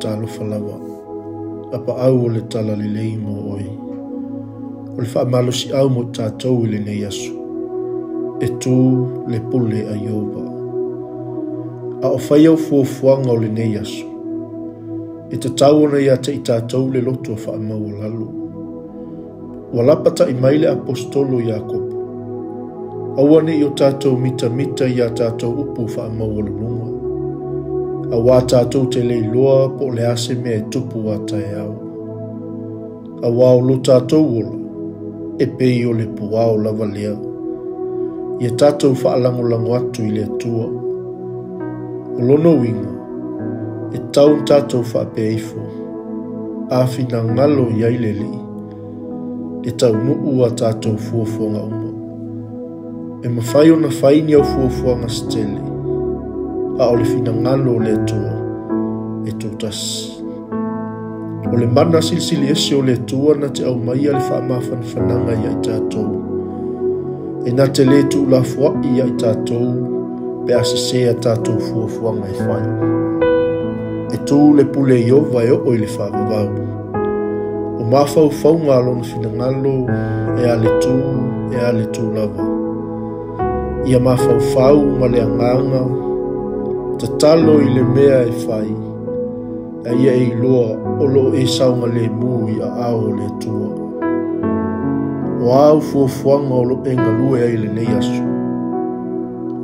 talo falawa. Apa au o le tala le lei mo oi. O le wha malosi au mo tātou i le nei asu. E tō le pule a Yoba. A o whai au fuafuanga o le nei asu. E te tau ona ia te i tātou le loto a wha o lalu. Wa lapata i maile apostolo Iakopo. Awane i o tātou mita mita i a tātou upu wha amau o lalunga a wā tātou te lei loa po le ase me e tupu a tai au. A wā o tātou ola, e pei o le puā o lava lea. Ia tātou whaalango lango atu i le atua. O lono winga, e tau tātou whape eifo, a fina ngalo iai le li, e tau nuu a tātou fuafuanga umo. E mawhai o na whaini au fuafuanga stelei. a o le finagalo o le atua e tutasi o le mana silisili ese o le atua na te aumaia le fa'amafanafanaga ia i tatou ina te lē tuulafoa'i ia i tatou pe a sesēa tatou fuafuaga e fai e tu le pule ieova e o'o i le fa'avavau o mafaufauga a lona finagalo e ale tu e a le tu e lava ia mafaufau ma le agaga tatalo i le mea e fai a ia e iloa o loo e sauga lemu i a ao le atua o au fuafuaga o loo e galue ai lenei aso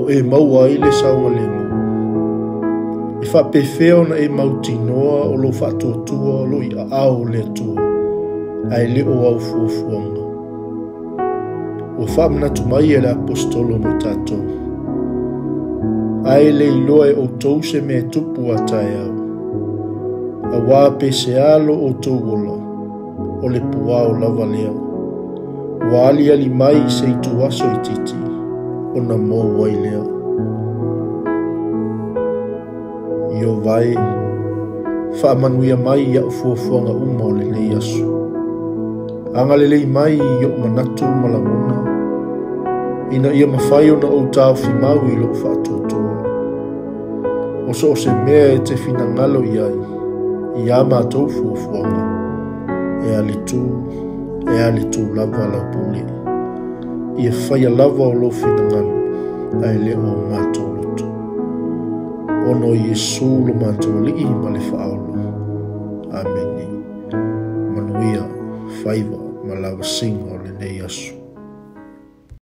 o e maua ai le sauga lemu e faapefea ona e mautinoa o loo faatuatua o loo i a ao le atua ae lē o au mai e le apostolo mo tatou ai le iloa e o tou se me tupu a tai au. A wā se alo o tou ola, o le pua o lava leo. Wā li ali mai se i tu aso i titi, o na mō wai leo. Io vai, wha manuia mai ia ufuafuanga umo le le yasu. Anga le mai i o manatu malamuna. Ina ia mawhai o na o tau fi mau i lo fatua. o so o se mea e te finagalo i ai iā matou fuafuaga e alitū e alitū lava laupule ia faia lava o lou finagalo ae lē ua matou lotu ono iesu lo matou alii ma le faaolo ameni manuia faiva ma lavasiga o lenei aso